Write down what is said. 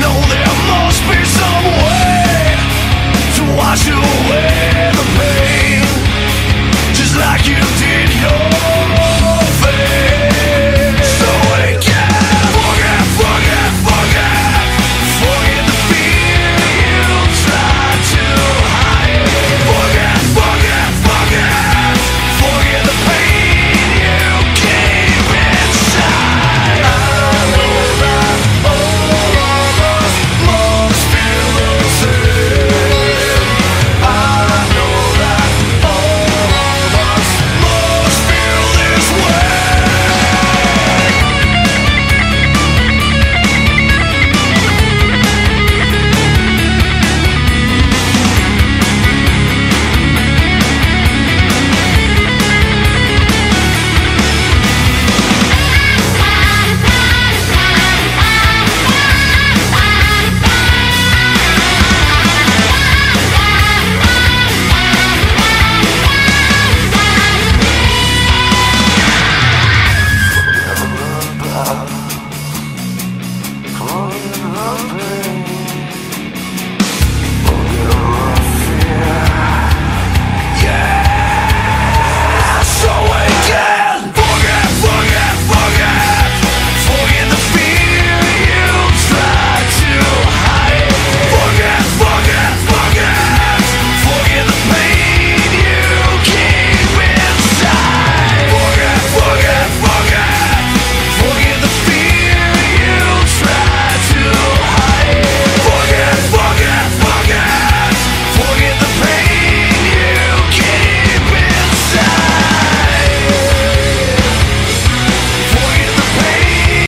know there must be some way to wash away